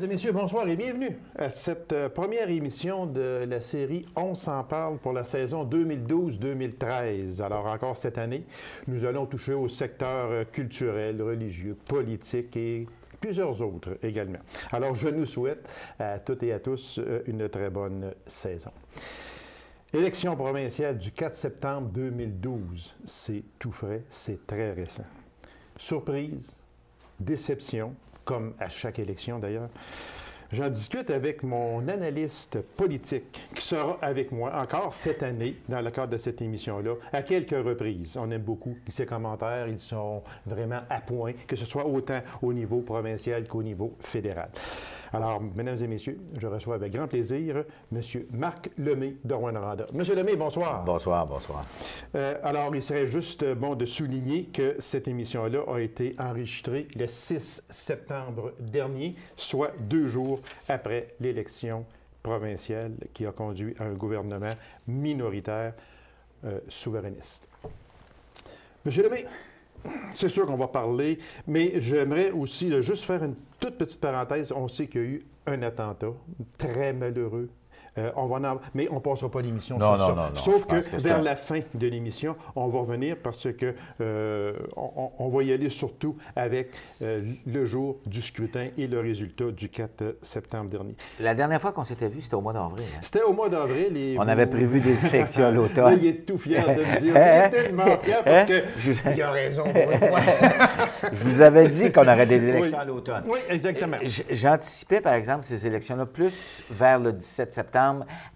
Mesdames et messieurs, bonsoir et bienvenue à cette euh, première émission de la série On s'en parle pour la saison 2012-2013. Alors encore cette année, nous allons toucher au secteur euh, culturel, religieux, politique et plusieurs autres également. Alors je nous souhaite à toutes et à tous euh, une très bonne saison. Élection provinciale du 4 septembre 2012, c'est tout frais, c'est très récent. Surprise, déception, comme à chaque élection d'ailleurs. J'en discute avec mon analyste politique qui sera avec moi encore cette année dans le cadre de cette émission-là, à quelques reprises. On aime beaucoup ses commentaires, ils sont vraiment à point, que ce soit autant au niveau provincial qu'au niveau fédéral. Alors, mesdames et messieurs, je reçois avec grand plaisir M. Marc Lemay de Rwanda. Monsieur Lemay, bonsoir. Bonsoir, bonsoir. Euh, alors, il serait juste bon de souligner que cette émission-là a été enregistrée le 6 septembre dernier, soit deux jours après l'élection provinciale qui a conduit à un gouvernement minoritaire euh, souverainiste. Monsieur Lemay, c'est sûr qu'on va parler, mais j'aimerais aussi juste faire une toute petite parenthèse. On sait qu'il y a eu un attentat très malheureux euh, on va en... Mais on ne passera pas l'émission Non, sur non, ça. non, Sauf que, vers la fin de l'émission, on va revenir parce que euh, on, on va y aller surtout avec euh, le jour du scrutin et le résultat du 4 septembre dernier. La dernière fois qu'on s'était vu, c'était au mois d'avril. hein. C'était au mois d'avril et On vous- avait prévu des élections à l'automne. il est tout fier de me dire. Hein? Il est tellement fier parce que Je vous- il a raison. Je vous avais dit qu'on aurait des élections Oui. à l'automne. Oui, exactement. J'anticipais, par exemple, ces élections-là plus vers le 17 septembre,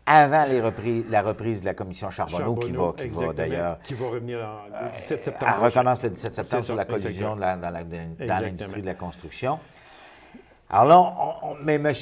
avant les reprises, la reprise de la commission Charbonneau, qui va, Charbonneau, qui va exactement, d'ailleurs. Qui va revenir en- le 17 septembre. Elle recommence le 17 septembre sur la la- dans l'industrie de la construction. Alors là, on- on- mais M.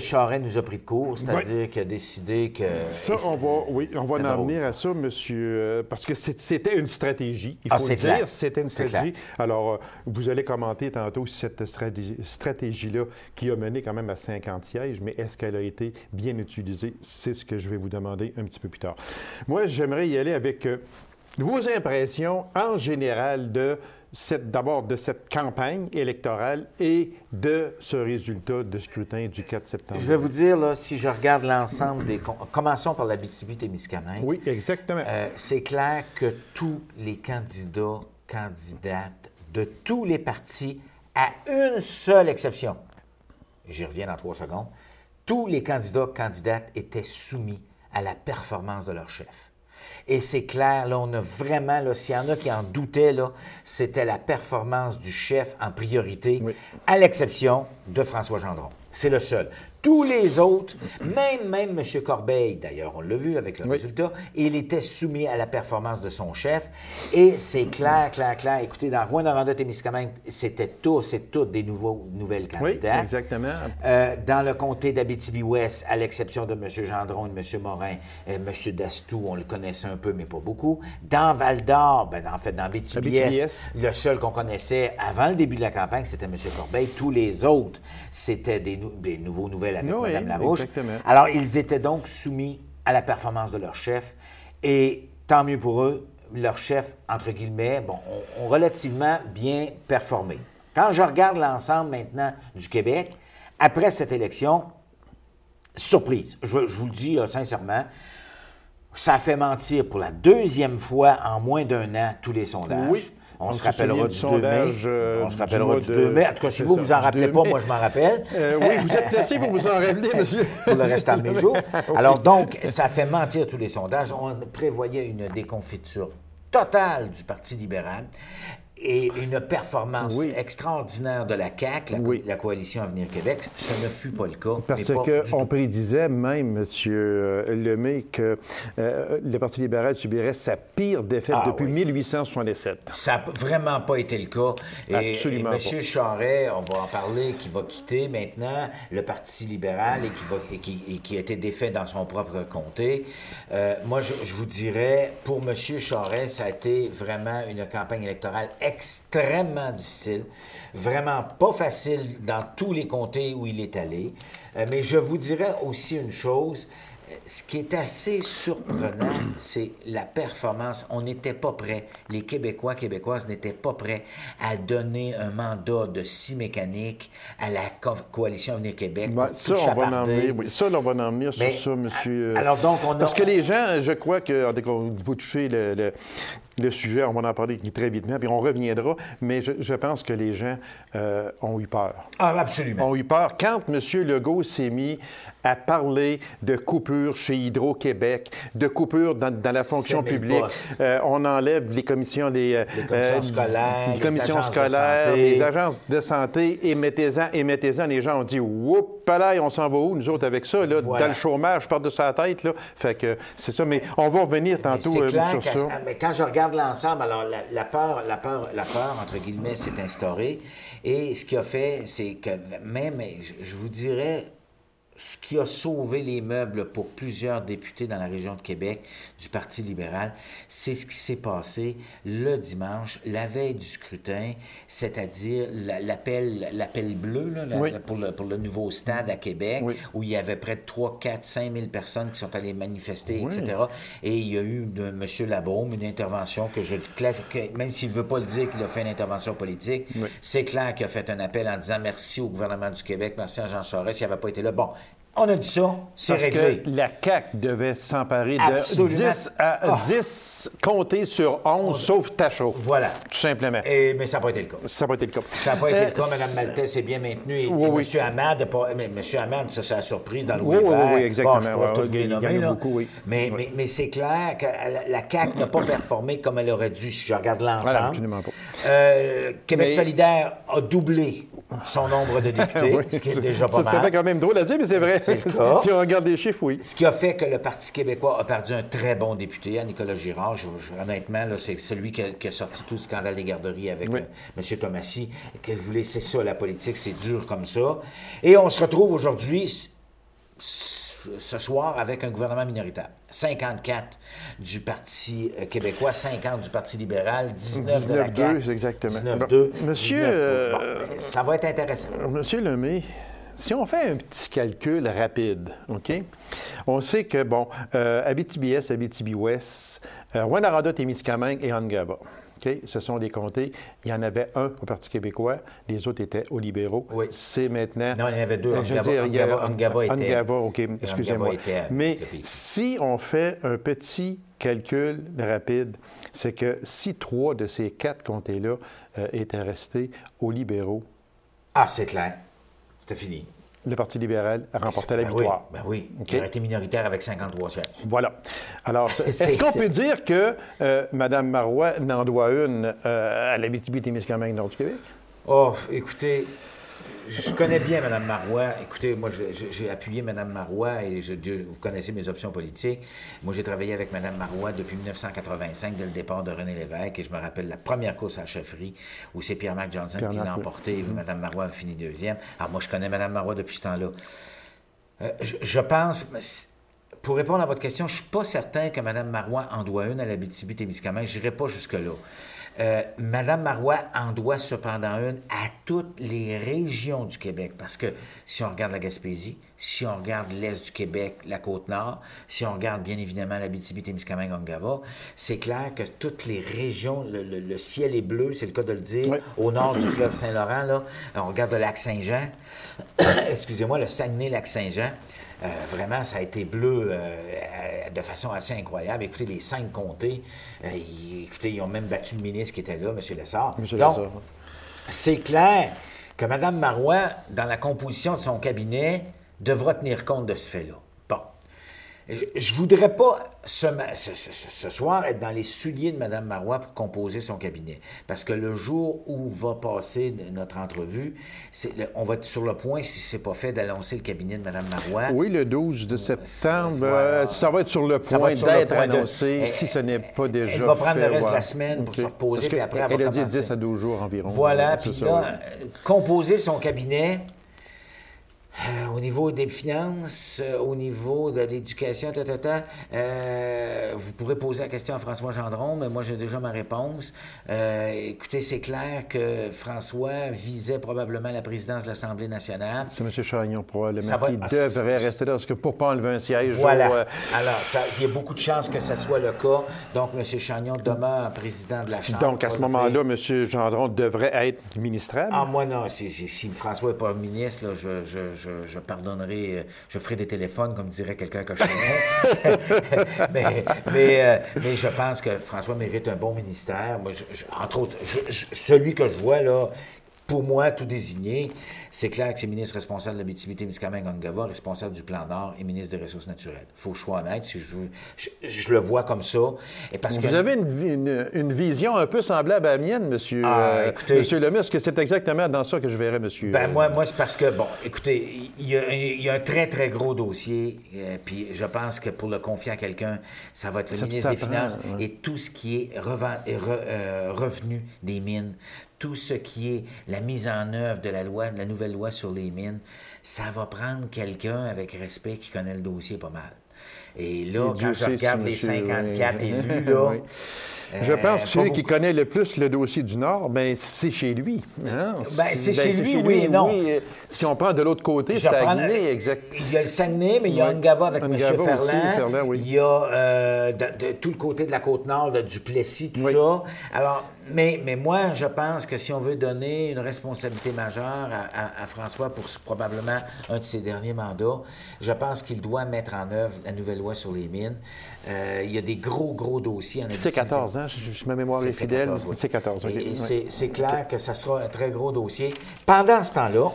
Charest nous a pris de court, c'est-à-dire qu'il a décidé que. Ça, on va, oui, on va en venir à ça, monsieur, euh, parce que c'était une stratégie. Il Ah, faut c'est le dire, clair. c'était une stratégie. Alors, euh, vous allez commenter tantôt cette stratégie- stratégie-là qui a mené quand même à 50 sièges, mais est-ce qu'elle a été bien utilisée? C'est ce que je vais vous demander un petit peu plus tard. Moi, j'aimerais y aller avec euh, vos impressions en général de d'abord de cette campagne électorale et de ce résultat de scrutin du 4 septembre. Je vais vous dire, là, si je regarde l'ensemble des. com- Commençons par la témiscamingue Oui, exactement. Euh, c'est clair que tous les candidats, candidates de tous les partis, à une seule exception, j'y reviens dans trois secondes, tous les candidats, candidates étaient soumis à la performance de leur chef. Et c'est clair, là, on a vraiment, là, s'il y en a qui en doutaient, là, c'était la performance du chef en priorité, Oui. à l'exception de François Gendron. C'est le seul. Tous les autres, même, même M. Corbeil, d'ailleurs, on l'a vu avec le Oui. résultat, il était soumis à la performance de son chef. Et c'est clair, clair, clair. Écoutez, dans Rouen-Noranda-Témiscamingue, c'était tous, c'est toutes des nouveaux, nouvelles oui, candidates. exactement. Euh, dans le comté d'Abitibi-Ouest, à l'exception de M. Gendron et de M. Morin, euh, M. Dastou, on le connaissait un peu, mais pas beaucoup. Dans Val-d'Or, ben, en fait, dans Abitibi-Est. le seul qu'on connaissait avant le début de la campagne, c'était M. Corbeil. Tous les autres, c'était des, des nouveaux nouvelles avec Oui, Mme Larouche. exactement. Alors, ils étaient donc soumis à la performance de leur chef. Et tant mieux pour eux, leur chef, entre guillemets, bon, ont, ont relativement bien performé. Quand je regarde l'ensemble maintenant du Québec, après cette élection, surprise, je, je vous le dis là, sincèrement, ça a fait mentir pour la deuxième fois en moins d'un an tous les sondages. Oui. On, On se rappellera du du 2 mai. sondage, euh, on se rappellera du de- 2 mai. En tout cas, si vous ça, vous en rappelez 2 pas, mai. moi je m'en rappelle. Euh, oui, vous êtes placé pour vous en rappeler, monsieur. pour le restant de mes jours. Alors donc, ça fait mentir tous les sondages. On prévoyait une déconfiture totale du Parti libéral et une performance Oui. extraordinaire de la CAQ, la, Oui. la Coalition Avenir Québec. Ce ne fut pas le cas. Parce pas qu'on prédisait même, M. Lemay, que euh, le Parti libéral subirait sa pire défaite Ah, depuis oui. 1867. Ça n'a vraiment pas été le cas. Et, Absolument et M. Charret, on va en parler, qui va quitter maintenant le Parti libéral et qui, va, et qui, et qui a été défait dans son propre comté. Euh, moi, je, je vous dirais, pour M. Charret, ça a été vraiment une campagne électorale extrêmement difficile, vraiment pas facile dans tous les comtés où il est allé. Euh, mais je vous dirais aussi une chose, ce qui est assez surprenant, c'est la performance. On n'était pas prêt. Les Québécois, Québécoises n'étaient pas prêts à donner un mandat de six mécaniques à la coalition Avenir Québec. Ben, ça, on va en venir, oui. Ça, on va en venir sur ça, monsieur. Alors donc, on a... Parce que les gens, je crois que, vous touchez le, le sujet, on va en parler très vite, puis on reviendra, mais je, pense que les gens euh, ont eu peur. Ah, absolument. Ont eu peur. Quand M. Legault s'est mis à parler de coupures chez Hydro-Québec, de coupures dans, la fonction publique, euh, on enlève les commissions, les, euh, les commissions scolaires, les, commissions scolaires, les agences de santé, et mettez-en, et mettez-en. Les gens ont dit, oups, là, on s'en va où, nous autres, avec ça, là, dans le chômage, je pars de sa tête, là. Fait que c'est ça, mais on va revenir tantôt sur ça. Mais quand je regarde l'ensemble, alors la, peur, la peur, la peur, entre guillemets, s'est instaurée. Et ce qui a fait, c'est que même, je vous dirais, ce qui a sauvé les meubles pour plusieurs députés dans la région de Québec du Parti libéral, c'est ce qui s'est passé le dimanche, la veille du scrutin, c'est-à-dire l'appel, l'appel bleu pour, le, pour, le, nouveau stade à Québec, où il y avait près de 3, 4, 5 000 personnes qui sont allées manifester, etc. Et il y a eu de M. Labaume une intervention que je que même s'il ne veut pas le dire qu'il a fait une intervention politique, c'est clair qu'il a fait un appel en disant merci au gouvernement du Québec, merci à Jean Charest, s'il n'avait pas été là. Bon, on a dit ça, c'est réglé. Que la CAQ devait s'emparer de 10 à 10 ah. comptés sur 11, sauf Tachot. Voilà. Tout simplement. Et, mais ça n'a pas été le cas. Ça n'a pas été le cas. Ça n'a pas été le cas. Mme euh, Maltais s'est bien maintenue. Et, oui, M. Hamad, mais M. Hamad, ça, c'est la surprise dans le oui, oui, oui, exactement. Bon, je il nommer, là. Beaucoup, oui. Mais, mais, mais c'est clair que la CAQ n'a pas performé comme elle aurait dû, si je regarde l'ensemble. Voilà, absolument pas. Euh, Québec solidaire a doublé son nombre de députés, ce qui est déjà pas mal. Ça fait quand même drôle à dire, mais c'est vrai. si on regarde les chiffres, oui. Ce qui a fait que le Parti québécois a perdu un très bon député, à Nicolas Girard. honnêtement, c'est celui qui a, sorti tout le scandale des garderies avec euh, M. Thomasy. Que voulez, c'est ça, la politique, c'est dur comme ça. Et on se retrouve aujourd'hui ce soir avec un gouvernement minoritaire. 54 du Parti euh, québécois, 50 du Parti libéral, 19, de la 2, exactement. 19 2, Monsieur, euh, ben, ça va être intéressant. Monsieur Lemay, si on fait un petit calcul rapide, OK? On sait que, bon, euh, Abitibi-Est, Abitibi-Ouest, euh, Rwanda, Témiscamingue et Angava. Ce sont des comtés. Il y en avait un au Parti québécois, les autres étaient aux libéraux. Oui. C'est maintenant. Non, il y en avait deux. Angava, était. Angava, OK, excusez-moi. Mais si on fait un petit calcul rapide, c'est que si trois de ces quatre comtés-là euh, étaient restés aux libéraux. Ah, c'est clair. C'était fini le Parti libéral a remporté la ben victoire. Oui, ben oui. Il a été minoritaire avec 53 sièges. Voilà. Alors, est-ce qu'on peut dire que euh, Mme Marois n'en doit une euh, à l'Abitibi-Témiscamingue Nord du Québec? Oh, écoutez, je connais bien Mme Marois. Écoutez, moi, j'ai appuyé Mme Marois et je, vous connaissez mes options politiques. Moi, j'ai travaillé avec Mme Marois depuis 1985, dès le départ de René Lévesque. Et je me rappelle la première course à la chefferie où c'est Pierre-Marc Johnson qui l'a emporté. Mm. Mme Marois a fini deuxième. Alors, moi, je connais Mme Marois depuis ce temps-là. Euh, je, pense, pour répondre à votre question, je ne suis pas certain que Mme Marois en doit une à la BTB-Témiscamingue. Je n'irai pas jusque-là. Euh, Madame Marois en doit cependant une à toutes les régions du Québec, parce que si on regarde la Gaspésie, si on regarde l'Est du Québec, la Côte-Nord, si on regarde bien évidemment la témiscamingue angava c'est clair que toutes les régions, le, ciel est bleu, c'est le cas de le dire, au nord du fleuve Saint-Laurent, là, on regarde le lac Saint-Jean, excusez-moi, le Saguenay-Lac-Saint-Jean, euh, vraiment, ça a été bleu euh, de façon assez incroyable. Écoutez, les cinq comtés, euh, ils, écoutez, ils ont même battu le ministre qui était là, M. Lessard. M. Lessard. c'est clair que Mme Marois, dans la composition de son cabinet, devra tenir compte de ce fait-là. Je ne voudrais pas ce, ce, soir être dans les souliers de Mme Marois pour composer son cabinet. Parce que le jour où va passer notre entrevue, on va être sur le point, si ce n'est pas fait, d'annoncer le cabinet de Mme Marois. Oui, le 12 de septembre. Euh, ça, va être sur le point d'être annoncé, si ce n'est pas déjà fait. Elle va prendre le reste de la semaine pour se reposer, puis après, elle, va a dit 10 à 12 jours environ. Voilà, puis là, composer son cabinet... Euh, au niveau des finances, euh, au niveau de l'éducation, ta, ta, ta, euh, vous pourrez poser la question à François Gendron, mais moi j'ai déjà ma réponse. Écoutez, c'est clair que François visait probablement la présidence de l'Assemblée nationale. C'est M. Chagnon, probablement, Ça va- qui ah, devrait rester là, parce que pour pas enlever un siège... Voilà. Alors, il y a beaucoup de chances que ce soit le cas. Donc, M. Chagnon demeure président de la Chambre. donc, à ce moment-là. M. Gendron devrait être ministrable? Ah, moi, non. Si, si- si François n'est pas ministre, là, je, je- je- pardonnerai, euh, je ferai des téléphones, comme dirait quelqu'un que je connais. mais, euh, mais je pense que François mérite un bon ministère. Moi, je- entre autres, celui que je vois, là, pour moi, tout désigné, c'est clair que c'est ministre responsable de la Angava, responsable du plan Nord et ministre des Ressources naturelles. Il faut que je sois honnête, si je, je, je le vois comme ça. Et parce que, Vous avez une, une- une vision un peu semblable à la mienne, monsieur, Ah, euh, écoutez- monsieur. Est-ce que c'est exactement dans ça que je verrais, monsieur? Ben, euh, moi, moi c'est parce que, bon, écoutez, il y, a, un- il y a un très, très gros dossier, euh, puis je pense que pour le confier à quelqu'un, ça va être le Ça- ministre ça des prend, Finances ouais. et tout ce qui est reven- et re- euh, revenu des mines, tout ce qui est la mise en œuvre de la loi, de la nouvelle loi sur les mines, ça va prendre quelqu'un avec respect qui connaît le dossier pas mal. Et là, Et quand je regarde si les monsieur- 54 oui. élus, là... Oui. Je euh, pense que celui qui connaît le plus le dossier du Nord, ben, c'est chez lui. hein? Ben, c'est chez lui, oui et non. Si on prend de l'autre côté, Je Saguenay, reprends- exact. Il y a le Saguenay, mais il y a. Angava avec M. Ferland. aussi, Ferland, oui. Il y a euh, de, de tout le côté de la Côte-Nord, de Duplessis, tout Oui. ça. Alors, mais, mais moi, je pense que si on veut donner une responsabilité majeure à, à- à François pour probablement un de ses derniers mandats, je pense qu'il doit mettre en œuvre la nouvelle loi sur les mines. Euh, il y a des gros, gros dossiers en C'est Abitibi. 14 ans, je, je- ma mémoire est C'est fidèle. 14, oui. C'est 14, OK. Et, et Ouais. c'est- c'est clair que ça sera un très gros dossier. Pendant ce temps-là,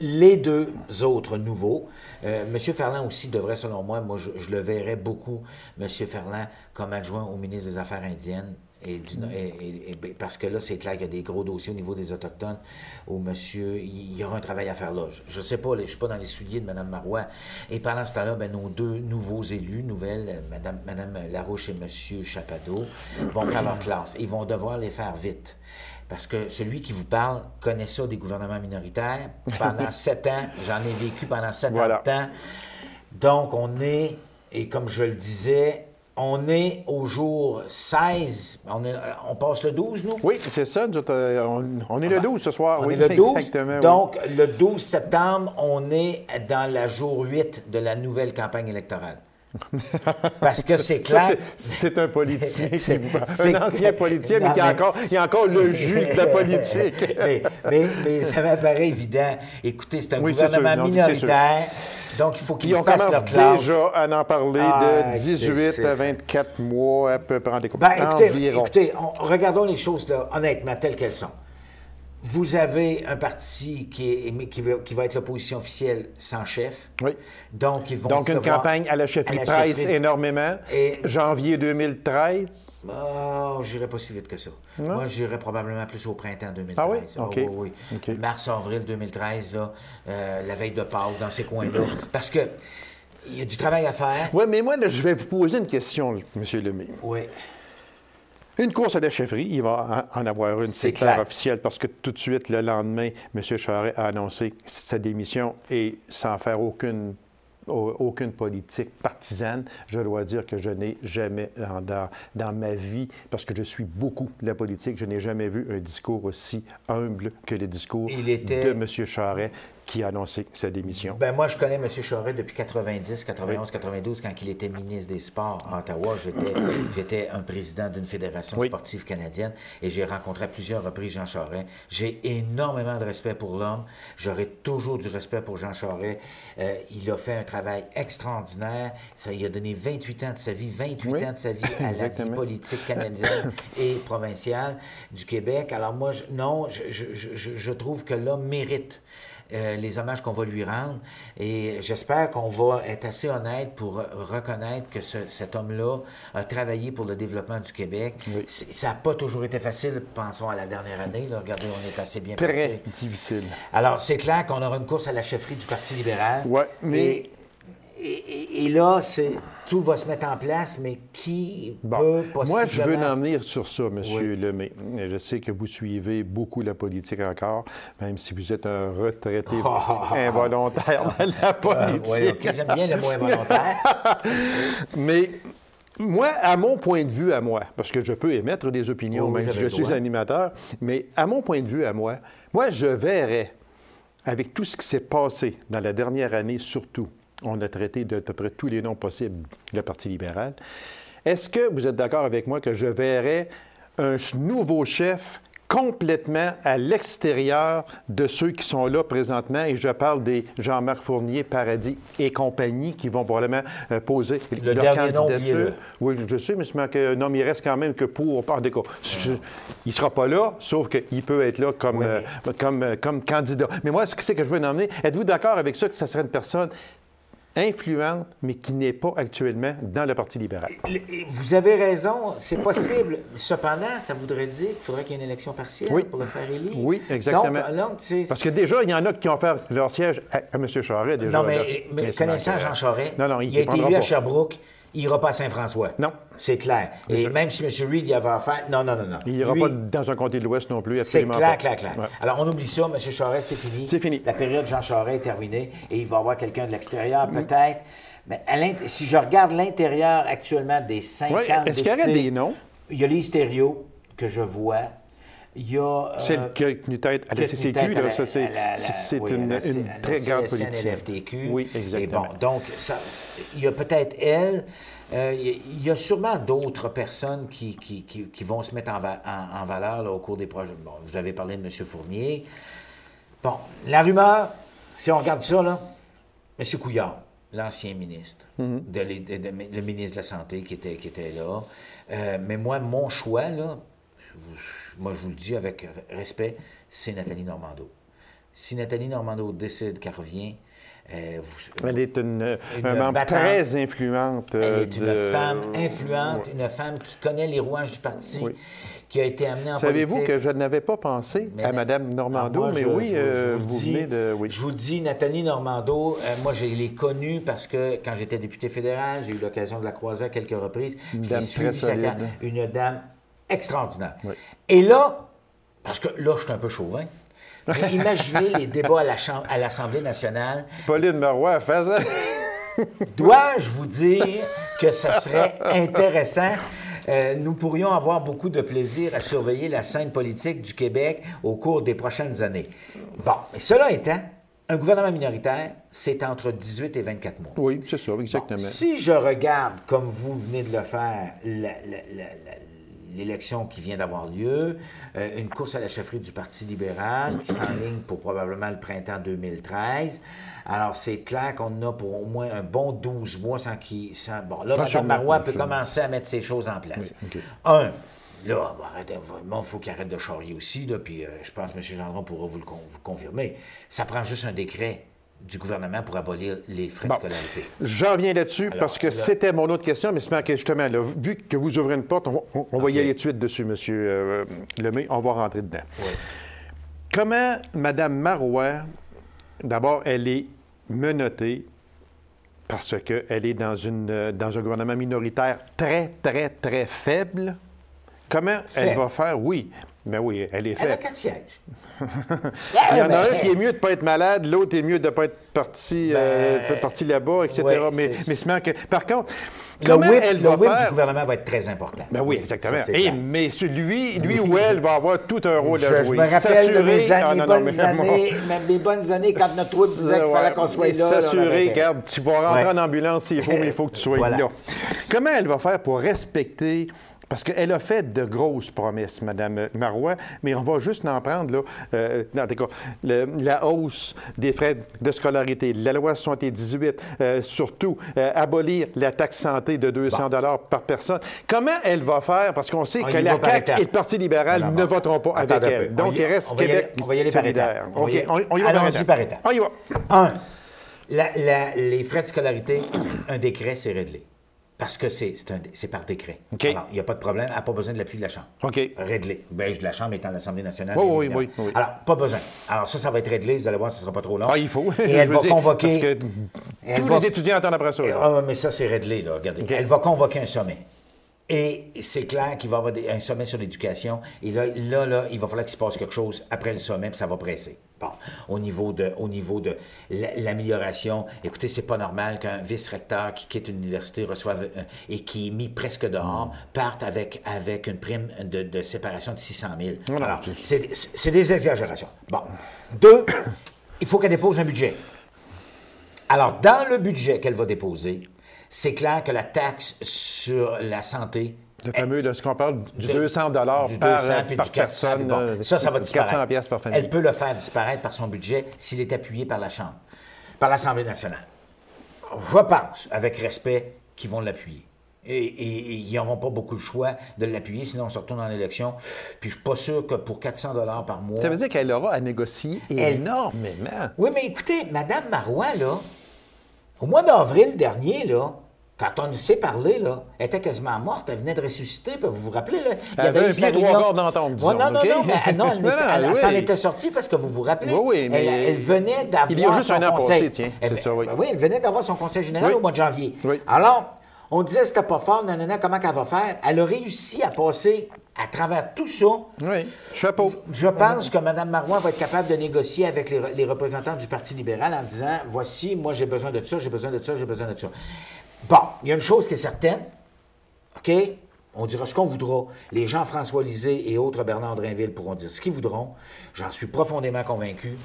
les deux autres nouveaux, euh, M. Ferland aussi devrait, selon moi, moi je, je le verrais beaucoup, M. Ferland, comme adjoint au ministre des Affaires indiennes. Et, du- et- et- et- parce que là, c'est clair qu'il y a des gros dossiers au niveau des Autochtones où monsieur, il y aura un travail à faire là. Je ne sais pas, je ne suis pas dans les souliers de Mme Marois. Et pendant ce temps-là, ben, nos deux nouveaux élus, nouvelles, euh, Mme, Madame Larouche et M. Chapado, vont faire leur classe. Ils vont devoir les faire vite. Parce que celui qui vous parle connaît ça des gouvernements minoritaires. Pendant sept ans, j'en ai vécu pendant sept Voilà. ans de temps. Donc, on est, et comme je le disais, on est au jour 16. On, est- euh, on passe le 12, nous? Oui, c'est ça. nous euh, on, on est le 12 ce soir. On oui, est le 12. Exactement. oui. Donc, le 12 septembre, on est dans la jour 8 de la nouvelle campagne électorale. Parce que c'est clair. c'est- un politicien qui Un ancien politicien, mais qui a mais- encore, il a encore le jus de la politique. mais, mais, mais ça m'apparaît évident. Écoutez, c'est un Oui, c'est gouvernement sûr. Non, minoritaire. Donc, il faut qu'ils fassent commence leur classe. déjà à en parler Ah, de écoutez, 18 c'est à ça. 24 mois à peu près en découpe. Ben, écoutez, écoutez, on- regardons les choses là, honnêtement telles qu'elles sont. Vous avez un parti qui, est, qui, va, qui va être l'opposition officielle sans chef. Oui. Donc, ils vont Donc, une campagne à la chefferie à la presse énormément. Et- Janvier 2013. Oh, j'irai pas si vite que ça. Non? Moi, j'irai probablement plus au printemps 2013. Ah oui? Ah OK. oui, oui. Mars, avril 2013, là, euh, la veille de Pâques, dans ces coins-là. Parce que il y a du travail à faire. Oui, mais moi, là, je vais vous poser une question, M. Lemay. Oui. Une course à la chefferie, il va en avoir une, C'est clair, officielle, parce que tout de suite, le lendemain, M. Charest a annoncé sa démission et sans faire aucune, au- aucune politique partisane, je dois dire que je n'ai jamais, dans, dans- ma vie, parce que je suis beaucoup de la politique, je n'ai jamais vu un discours aussi humble que le discours était- de M. Charest qui a annoncé sa démission. Ben moi, je connais M. Charest depuis 90, 91, 92, quand il était ministre des Sports à Ottawa. J'étais, un président d'une fédération Oui. sportive canadienne et j'ai rencontré à plusieurs reprises Jean Charest. J'ai énormément de respect pour l'homme. J'aurai toujours du respect pour Jean Charest. Euh, il a fait un travail extraordinaire. Ça, il a donné 28 ans de sa vie, 28 Oui. ans de sa vie à la vie politique canadienne et provinciale du Québec. Alors moi, je- non, je trouve que l'homme mérite euh, les hommages qu'on va lui rendre. Et j'espère qu'on va être assez honnête pour reconnaître que ce- cet homme-là a travaillé pour le développement du Québec. Oui. Ça n'a pas toujours été facile. Pensons à la dernière année. là. Regardez, on est assez bien Très difficile. Alors, c'est clair qu'on aura une course à la chefferie du Parti libéral. Ouais, mais- Et, et- là, c'est tout va se mettre en place, mais qui Bon. peut possiblement... Moi, je veux en venir sur ça, M. Lemay. Je sais que vous suivez beaucoup la politique encore, même si vous êtes un retraité involontaire dans la Ah, politique. oui, j'aime bien le mot involontaire. Mais moi, à mon point de vue, à moi, parce que je peux émettre des opinions, Oui, même si je suis droit. animateur, mais à mon point de vue, à moi, moi, je verrais, avec tout ce qui s'est passé dans la dernière année, surtout, on a traité de, à peu près tous les noms possibles le Parti libéral. Est-ce que vous êtes d'accord avec moi que je verrais un nouveau chef complètement à l'extérieur de ceux qui sont là présentement, et je parle des Jean-Marc Fournier, Paradis et compagnie, qui vont probablement euh, poser Le leur nom, candidature. Oui, je sais, mais c'est que non, mais il reste quand même que pour par des cas. Il ne sera pas là, sauf qu'il peut être là comme, Oui, euh, comme, euh, comme candidat. Mais moi, ce que c'est que je veux en emmener, êtes-vous d'accord avec ça que ça serait une personne influente, mais qui n'est pas actuellement dans le Parti libéral? Vous avez raison, c'est possible. Cependant, ça voudrait dire qu'il faudrait qu'il y ait une élection partielle Oui. pour le faire élire. Oui, exactement. Donc, donc, c'est- Parce que déjà, il y en a qui ont fait leur siège à, à M. Charest, déjà. Non, mais, connaissant Jean Charest, Non, non, il il a été élu à. Sherbrooke, il n'ira pas à Saint-François. Non. C'est clair. Et même si M. Reid y avait affaire, non, non, non, non. Il n'ira pas dans un comté de l'Ouest non plus, C'est absolument clair, pas. clair, clair. Ouais. Alors, on oublie ça, M. Charest, c'est fini. C'est fini. La période Jean Charest est terminée et il va y avoir quelqu'un de l'extérieur, Mm. peut-être. Mais à si je regarde l'intérieur actuellement des 50 Ouais, est-ce qu'il y aurait des noms? Il y a les stéréos que je vois. Il y a. C'est euh, le qui a tenu tête à la CCQ, c'est une, très grande politique. LFTQ. Oui, Et exactement. bon, donc, il y a peut-être elle. euh, il y a- sûrement d'autres personnes qui, vont se mettre en, va- en- en valeur au cours des projets. Bon, vous avez parlé de M. Fournier. Bon, la rumeur, si on regarde ça, là, M. Couillard, l'ancien ministre, de l'é- de- de- le ministre de la Santé qui était, qui était là. Euh, mais moi, mon choix, là, je vous- moi, je vous le dis avec respect, c'est Nathalie Normando. Si Nathalie Normando décide qu'elle revient, euh, vous- Elle est une, Une un membre très influente. elle euh, est une de- femme influente, une femme qui connaît les rouages du parti, Oui. qui a été amenée en Savez-vous que je n'avais pas pensé Mais à Mme Normando, Ah, moi, mais je- oui, je- euh, vous dis- venez de... Oui. Je vous dis, Nathalie Normando, euh, moi, je l'ai connue parce que quand j'étais député fédéral, j'ai eu l'occasion de la croiser à quelques reprises. Une Je l'ai sa. Une dame extraordinaire. Oui. Et là, parce que là, je suis un peu chauvin, mais imaginez les débats à la Chambre- à l'Assemblée nationale. Pauline Marois, fais ça. Dois-je vous dire que ça serait intéressant? Euh, nous pourrions avoir beaucoup de plaisir à surveiller la scène politique du Québec au cours des prochaines années. Bon, mais cela étant, un gouvernement minoritaire, c'est entre 18 et 24 mois. Oui, c'est ça, exactement. Si je regarde, comme vous venez de le faire, la- la- la- la- l'élection qui vient d'avoir lieu, euh, une course à la chefferie du Parti libéral qui s'enligne pour probablement le printemps 2013. Alors, c'est clair qu'on a pour au moins un bon 12 mois sans qu'il... sans- Bon, là, Mme Marois peut commencer à mettre ses choses en place. Oui. Un, là, arrêtez, vraiment, il faut qu'il arrête de charrier aussi, là, puis euh, je pense que M. Gendron pourra vous le con- vous confirmer. Ça prend juste un décret du gouvernement pour abolir les frais Bon. de scolarité. J'en reviens là-dessus Alors, parce que là- c'était mon autre question, mais c'est marqué justement, là, vu que vous ouvrez une porte, on va, on- on va y aller tout de suite dessus, M. euh, Lemay. On va rentrer dedans. Oui. Comment Mme Marois, d'abord, elle est menottée parce qu'elle est dans, une, euh, dans un gouvernement minoritaire très, très, très faible? Comment elle va faire? Oui, mais oui, elle est Elle a quatre sièges. Il y en a un Ben, qui est mieux de ne pas être malade, l'autre est mieux de ne pas être parti, euh, Ben, parti là-bas, etc. ouais, mais, c'est- mais c'est marqué- Par contre, Le whip, elle le va whip du gouvernement va être très important. Ben oui, exactement. Ça, Et- mais lui, lui ou elle va avoir tout un rôle Je, à je jouer. me rappelle de mes, années, Ah, mes non, non, bonnes mais- années, mes bonnes années quand notre troupe disait qu'il fallait qu'on soit là. S'assurer, regarde, tu vas rentrer Ouais. en ambulance s'il faut, mais il faut que tu sois Voilà. là. Comment elle va faire pour respecter parce qu'elle a fait de grosses promesses, Mme Marois, mais on va juste en prendre, là, euh, dans des cas, le- la hausse des frais de scolarité, la loi 78, euh, surtout euh, abolir la taxe santé de 200 par personne. Comment elle va faire? Parce qu'on sait On que la CAQ et le Parti libéral ne bon. voteront pas avec elle. Donc, il reste on Québec on va y aller par solidaire. étapes. On va y- Allons-y par étapes. On y va. Un, la- la- les frais de scolarité, un décret, c'est réglé. Parce que c'est par décret. Alors, il n'y a pas de problème, elle n'a pas besoin de l'appui de la Chambre. OK. Réglé. Ben, de la Chambre étant l'Assemblée nationale. Oui, oui, oui, oui. Alors, pas besoin. Alors, ça, ça va être réglé, vous allez voir, ce ne sera pas trop long. Ah, il faut. Et elle va dire, convoquer. Parce que tous va- les étudiants attendent après ça. ah, mais ça, c'est réglé, là. Regardez. Elle va convoquer un sommet. Et c'est clair qu'il va y avoir des- un sommet sur l'éducation. Et là, là, là, il va falloir qu'il se passe quelque chose après le sommet, puis ça va presser. Bon, au niveau de, au niveau de la- l'amélioration, écoutez, c'est pas normal qu'un vice-recteur qui quitte une université reçoive euh, et qui est mis presque dehors parte avec, avec une prime de, de séparation de 600 000. Non, non, Alors, c'est des exagérations. Bon. Deux, il faut qu'elle dépose un budget. Alors, dans le budget qu'elle va déposer, c'est clair que la taxe sur la santé. Le fameux, là, ce qu'on parle du de- 200 dollars par, 200 puis par du 400, personne. bon, euh, ça, ça va 400 disparaître. par famille. Elle peut le faire disparaître par son budget s'il est appuyé par la Chambre, par l'Assemblée nationale. Je pense, avec respect, qu'ils vont l'appuyer. Et, et- et ils n'auront pas beaucoup le choix de l'appuyer, sinon on se retourne en élection. Puis je suis pas sûr que pour 400 dollars par mois... Ça veut dire qu'elle aura à négocier énormément. Oui, mais écoutez, Madame Marois, là, au mois d'avril dernier, là, quand on s'est parlé, là, elle était quasiment morte, elle venait de ressusciter, puis vous vous rappelez, là, il Elle avait un pied trois quarts dans tombe, disons, Ouais, non, non, non, mais non, elle, Non, n'était- non, elle- elle oui. s'en était sortie parce que vous vous rappelez. Oui, oui, mais- elle, elle venait d'avoir Il y a juste son un an conseil. passé, tiens, Elle- c'est ça, oui. ben oui, elle venait d'avoir son conseil général au mois de janvier. Alors, on disait c'était pas fort, nanana, comment qu'elle va faire? Elle a réussi à passer à travers tout ça Oui, chapeau. je pense que Mme Marois va être capable de négocier avec les, les représentants du Parti libéral en disant voici, moi j'ai besoin de ça, j'ai besoin de ça, j'ai besoin de ça. Bon, il y a une chose qui est certaine, OK? On dira ce qu'on voudra. Les gens François Lisée et autres Bernard Drinville pourront dire ce qu'ils voudront. J'en suis profondément convaincu.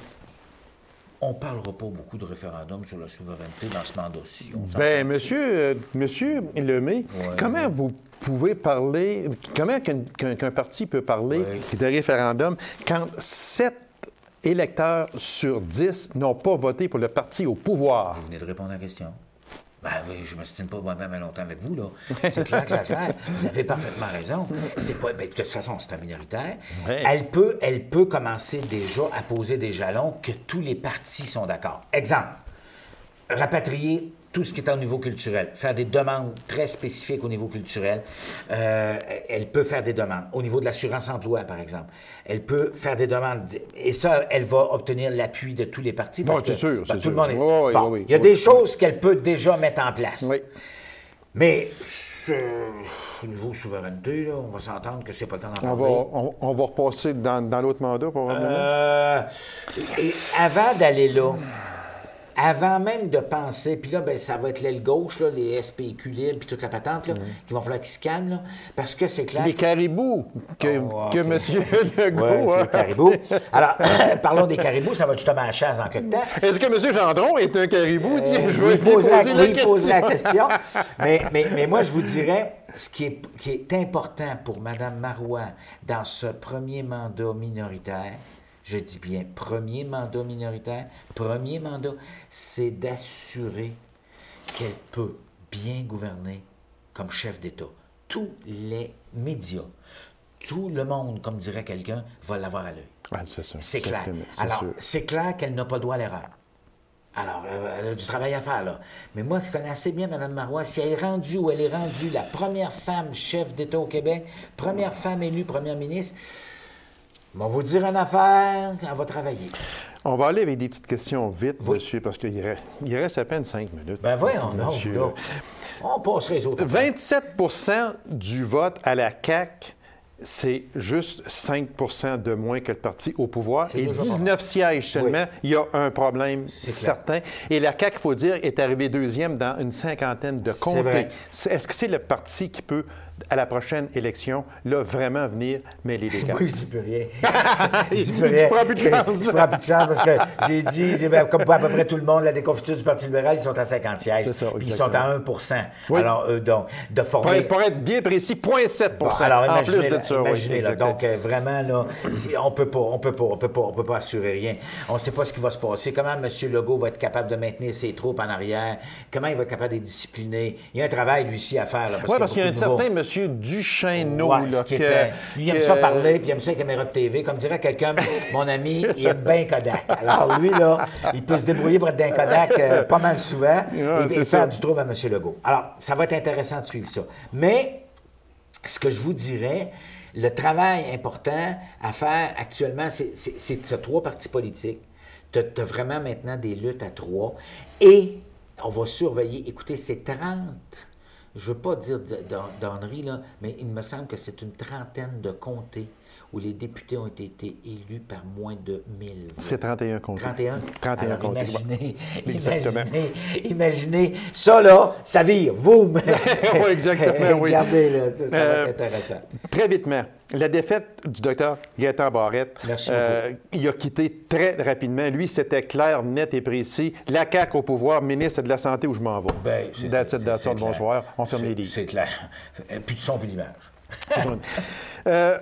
On ne parlera pas beaucoup de référendum sur la souveraineté dans ce mandat-ci. S'entend Ben, monsieur, euh, monsieur Lemay, comment vous pouvez parler, comment qu'un parti peut parler de référendum quand sept électeurs sur 10 n'ont pas voté pour le parti au pouvoir? Vous venez de répondre à la question. Ben oui, je ne m'estime pas moi-même à longtemps avec vous, là. C'est clair, clair, clair. Vous avez parfaitement raison. C'est pas... ben, de toute façon, c'est un minoritaire. Ouais. Elle, peut, elle peut commencer déjà à poser des jalons que tous les partis sont d'accord. Exemple, rapatrier tout ce qui est au niveau culturel, faire des demandes très spécifiques au niveau culturel. Euh, elle peut faire des demandes. Au niveau de l'assurance-emploi, par exemple, elle peut faire des demandes. Et ça, elle va obtenir l'appui de tous les partis. parce Bon, que, sûr, ben, c'est tout sûr. le monde est... Oui, oui, Bon, oui, il y a des choses qu'elle peut déjà mettre en place. Oui. Mais au niveau souveraineté, là, on va s'entendre que c'est pas le temps d'en On parler. va, on, on va repasser dans, dans l'autre mandat, probablement. Euh, et avant d'aller là, avant même de penser, puis là, ben, ça va être l'aile gauche, là, les SPQ libres, puis toute la patente, là, qui vont falloir qu'ils se calment, là, parce que c'est clair. Les caribous que, Oh, que ok. M. Legault Ouais, le caribou. Alors, parlons des caribous, ça va être justement à la chasse dans quelque temps. Est-ce que M. Gendron est un caribou? Tiens, je vais poser la, question. question. mais, mais, mais moi, je vous dirais, ce qui est, qui est important pour Mme Marois dans ce premier mandat minoritaire, je dis bien premier mandat minoritaire, premier mandat, c'est d'assurer qu'elle peut bien gouverner comme chef d'État. Tous les médias, tout le monde, comme dirait quelqu'un, va l'avoir à l'œil. Ah, c'est clair. Alors, c'est clair qu'elle n'a pas le droit à l'erreur. Alors, euh, elle a du travail à faire, là. Mais moi, je connais assez bien Mme Marois. Si elle est rendue ou elle est rendue la première femme chef d'État au Québec, première femme élue première ministre, on va vous dire une affaire, elle va travailler. On va aller avec des petites questions vite, monsieur, parce qu'il reste, il reste à peine cinq minutes. Ben voyons donc, Monsieur. là. On passerait les autres. affaires. 27% du vote à la CAQ, c'est juste 5% de moins que le parti au pouvoir. Et déjà 19 sièges seulement, il y a un problème certain. Et la CAQ, il faut dire, est arrivée deuxième dans une cinquantaine de comtés. Est-ce que c'est le parti qui peut, à la prochaine élection, là, vraiment venir mêler les cartes? Moi, je dis plus rien. Il- dis plus tu rien. prends plus de chance. Je prends plus de chance parce que j'ai dit, ben, comme à peu près tout le monde, la déconfiture du Parti libéral, ils sont à 50 sièges. C'est ça, Puis ils sont à 1 Oui. Alors, eux, donc, de former... pour être bien précis, 0,7 Bon, alors, en imaginez, plus de oui, imaginez, là. donc euh, vraiment là, on peut pas, on peut pas, on peut pas, on peut pas assurer rien. On ne sait pas ce qui va se passer. Comment M. Legault va être capable de maintenir ses troupes en arrière? Comment il va être capable de les discipliner Il y a un travail lui aussi à faire. Là, Oui, parce qu'il y a un certain M. Duchesneau. Ouais, là, ce qui que- était- lui, il aime que- ça parler, puis il aime ça les caméras de TV. Comme dirait quelqu'un, mon ami, il aime bien Kodak. Alors lui, là, il peut se débrouiller pour être d'un Kodak euh, pas mal souvent et, faire du trouble à M. Legault. Alors, ça va être intéressant de suivre ça. Mais, ce que je vous dirais, le travail important à faire actuellement, c'est ces trois partis politiques. Tu as, vraiment maintenant des luttes à trois. Et on va surveiller. Écoutez, c'est 30. Je veux pas dire d'ennerie, là, mais il me semble que c'est une trentaine de comtés où les députés ont été élus par moins de 1000 votes. C'est 31 comtés. 31? 31 Alors, comtés. Imaginez, imaginez, imaginez, ça là, ça vire, vous. Oui, exactement, oui. Regardez, là, ça, ça va Euh, être intéressant. Très vitement, la défaite du docteur Gaétan Barrette, Merci euh, il a quitté très rapidement. Lui, c'était clair, net et précis. La CAQ au pouvoir, ministre de la Santé où je m'en vais. Ben, c'est- That's c'est- it, that's c'est clair. bonsoir. On ferme C'est- les livres. C'est clair. Euh, Plus de son, plus d'image. Euh,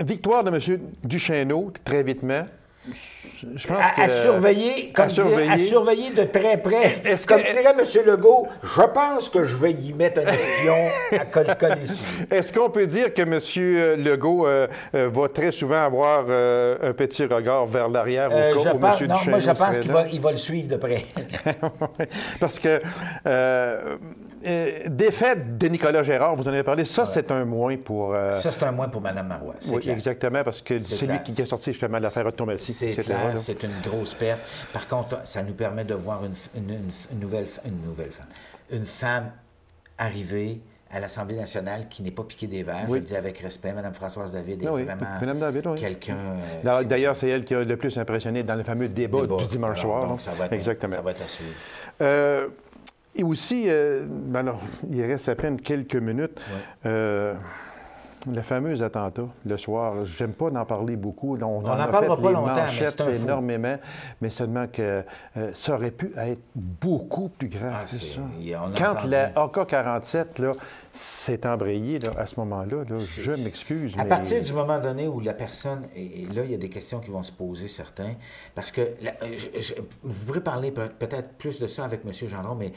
victoire de M. Duchesneau, très vitement. Je pense À, que... à surveiller, comme à dire, surveiller. à surveiller de très près. Est-ce comme que- dirait M. Legault, je pense que je vais y mettre un espion à col coller dessus. Est-ce qu'on peut dire que M. Legault euh, euh, va très souvent avoir euh, un petit regard vers l'arrière au je cas où pense, M. non, moi, je pense qu'il va, il va le suivre de près. Parce que euh, défaite de Nicolas Gérard, vous en avez parlé, ça, c'est un moins pour... euh, Ça, c'est un moins pour Mme Marois. c'est oui, clair. exactement, parce que C'est lui qui est sorti justement de l'affaire Automatie. C'est clair, c'est une grosse perte. Par contre, ça nous permet de voir une, une- une- une nouvelle, une nouvelle femme. Une femme arrivée à l'Assemblée nationale qui n'est pas piquée des verres. Je le dis avec respect. Mme Françoise David est Ah oui, vraiment oui. quelqu'un... euh, D'ailleurs- c'est- elle qui a le plus impressionné dans le fameux débat, débat. du dimanche Alors, soir. donc, là. ça va être, Exactement. Ça va être à suivre. Euh, et aussi, euh, ben alors, il reste à peine quelques minutes. Euh, le fameux attentat, le soir, j'aime pas en parler beaucoup. On, n'en a parlera fait pas longtemps, mais énormément, mais seulement que euh, ça aurait pu être beaucoup plus grave Ah, que ça. Quand entendu. la AK-47 là, s'est embrayée là, à ce moment-là, là, je m'excuse, À mais... partir du moment donné où la personne, et, là, il y a des questions qui vont se poser, certains, parce que la- je- je- vous pourrez parler peut- peut-être plus de ça avec M. Gendron, mais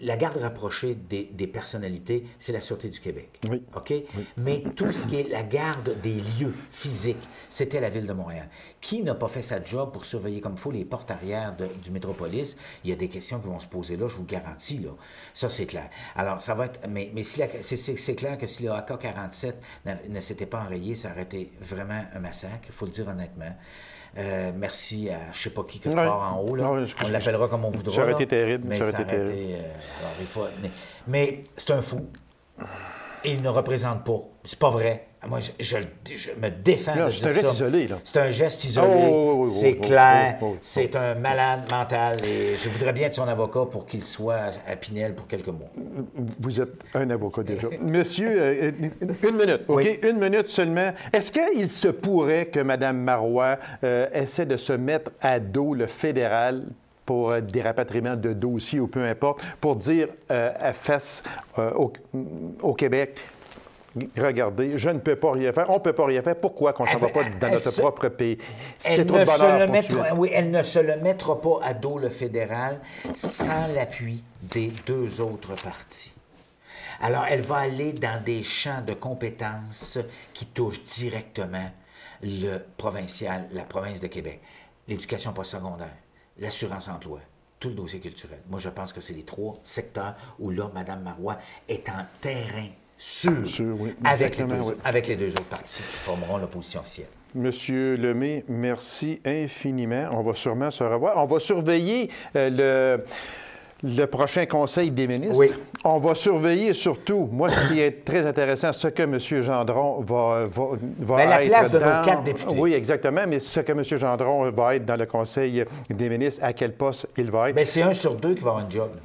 la garde rapprochée des, des personnalités, c'est la Sûreté du Québec. Oui. OK? Mais tout ce qui est la garde des lieux physiques, c'était la Ville de Montréal. Qui n'a pas fait sa job pour surveiller comme il faut les portes arrière de- du métropolis? Il y a des questions qui vont se poser là, je vous garantis. Là. Ça, c'est clair. Alors, ça va être. Mais, mais si la- c'est, clair que si le AK-47 n'a- ne s'était pas enrayé, ça aurait été vraiment un massacre, il faut le dire honnêtement. Euh, merci à je sais pas qui que Ouais. part en haut. Là. On l'appellera comme on voudra. ça aurait été terrible, Mais ça aurait été terrible. euh, alors, il faut- mais, mais c'est un fou. Il ne représente pas. C'est pas vrai. Moi, je, je le- je me défends Là, de c'est un geste isolé, là. C'est un geste isolé. Oh, oh, oh, oh, c'est clair. C'est un malade mental. Et je voudrais bien être son avocat pour qu'il soit à Pinel pour quelques mois. Vous êtes un avocat déjà. Monsieur, euh, une minute, OK? Oui. Une minute seulement. Est-ce qu'il se pourrait que Mme Marois euh, essaie de se mettre à dos le fédéral pour euh, des rapatriements de dossiers ou peu importe, pour dire euh, à face euh, au, au Québec, regardez, je ne peux pas rien faire, on ne peut pas rien faire, pourquoi qu'on ne s'en va pas dans notre se- propre pays? C'est trop de bonheur mettra, oui, elle ne se le mettra pas à dos le fédéral sans l'appui des deux autres partis. Alors, elle va aller dans des champs de compétences qui touchent directement le provincial, la province de Québec. L'éducation postsecondaire, l'assurance-emploi, tout le dossier culturel. Moi, je pense que c'est les trois secteurs où là, Mme Marois est en terrain sûr, Sûr, oui, avec, les deux, exactement, oui. avec les deux autres partis qui formeront l'opposition officielle. Monsieur Lemay, merci infiniment. On va sûrement se revoir. On va surveiller euh, le, le prochain Conseil des ministres. Oui. On va surveiller surtout, moi, ce qui est très intéressant, ce que M. Gendron va, va, va Ben, la être place de nos dans- quatre députés. Oui, exactement, mais ce que M. Gendron va être dans le Conseil des ministres, à quel poste il va être. Ben, c'est un sur deux qui va avoir un job. là.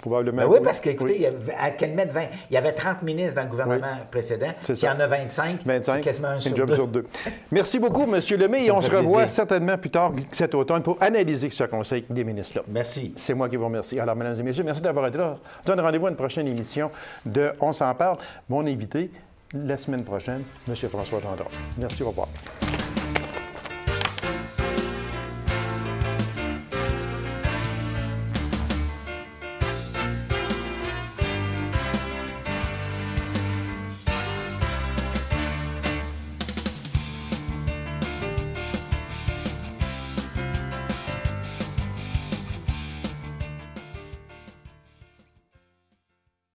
Probablement. Ben oui, parce qu'écoutez, il y avait- à quel mettre 20? Il y avait 30 ministres dans le gouvernement précédent. S'il y en a 25, 25, c'est quasiment un sur job deux. sur deux. Merci beaucoup, M. Lemay, et on se revoit plaisir. certainement plus tard cet automne pour analyser ce Conseil des ministres-là. Merci. C'est moi qui vous remercie. Alors, mesdames et messieurs, merci d'avoir été là. Je donne rendez-vous à une prochaine émission de On s'en parle. Mon invité, la semaine prochaine, M. François Gendron. Merci, au revoir.